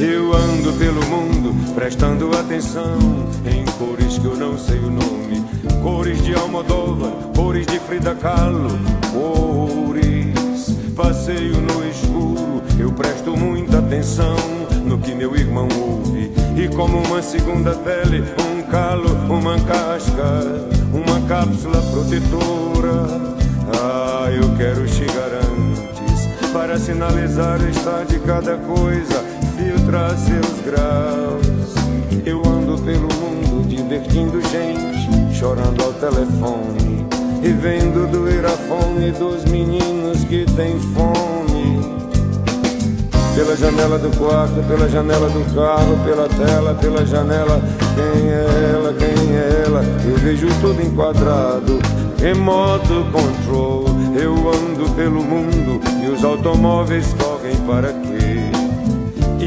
Eu ando pelo mundo prestando atenção em cores que eu não sei o nome. Cores de Almodóvar, cores de Frida Kahlo, cores. Passeio no escuro, eu presto muita atenção no que meu irmão ouve. E como uma segunda pele, um calo, uma casca, uma cápsula protetora. Ah, eu quero chegar antes para sinalizar o estado de cada coisa, filtrar seus graus. Eu ando pelo mundo divertindo gente, chorando ao telefone e vendo doer a fome dos meninos que têm fome. Pela janela do quarto, pela janela do carro, pela tela, pela janela. Quem é ela, quem é ela? Eu vejo tudo enquadrado. Remoto control, eu ando pelo mundo e os automóveis correm para quê?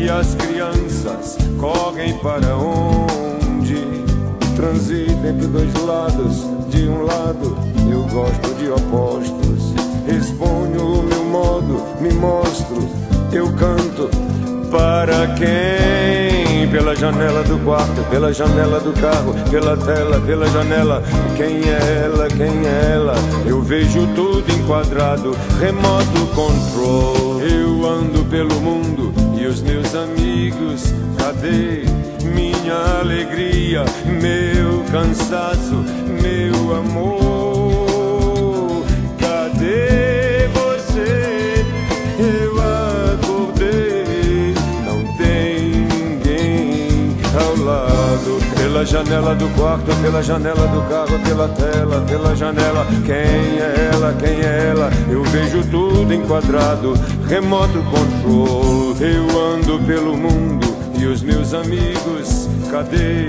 E as crianças correm para onde? Transito entre dois lados, de um lado eu gosto de opostos. Exponho o meu modo, me mostro eu canto para quem? Pela janela do quarto, pela janela do carro, pela tela, pela janela. Quem é ela? Quem é ela? Eu vejo tudo enquadrado, remoto control. Eu ando pelo mundo os meus amigos, cadê minha alegria, meu cansaço, meu amor? Pela janela do quarto, pela janela do carro, pela tela, pela janela. Quem é ela? Quem é ela? Eu vejo tudo enquadrado, remoto control. Eu ando pelo mundo e os meus amigos, cadê?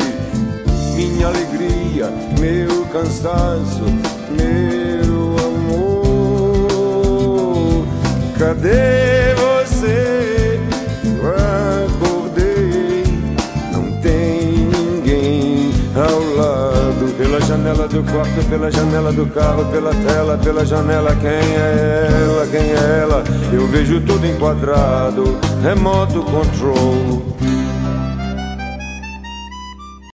Minha alegria, meu cansaço, meu amor. Cadê janela do quarto, pela janela do carro, pela tela, pela janela. Quem é ela? Quem é ela? Eu vejo tudo enquadrado, remoto control.